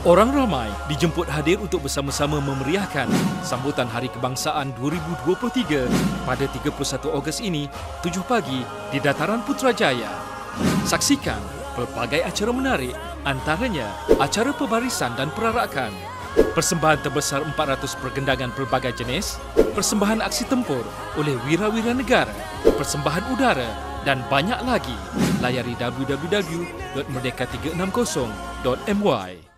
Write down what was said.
Orang ramai dijemput hadir untuk bersama-sama memeriahkan sambutan Hari Kebangsaan 2023 pada 31 Ogos ini, 7 pagi di Dataran Putrajaya. Saksikan pelbagai acara menarik antaranya acara pebarisan dan perarakan, persembahan terbesar 400 pergendangan pelbagai jenis, persembahan aksi tempur oleh wira-wira negara, persembahan udara dan banyak lagi. Layari www.merdeka360.my.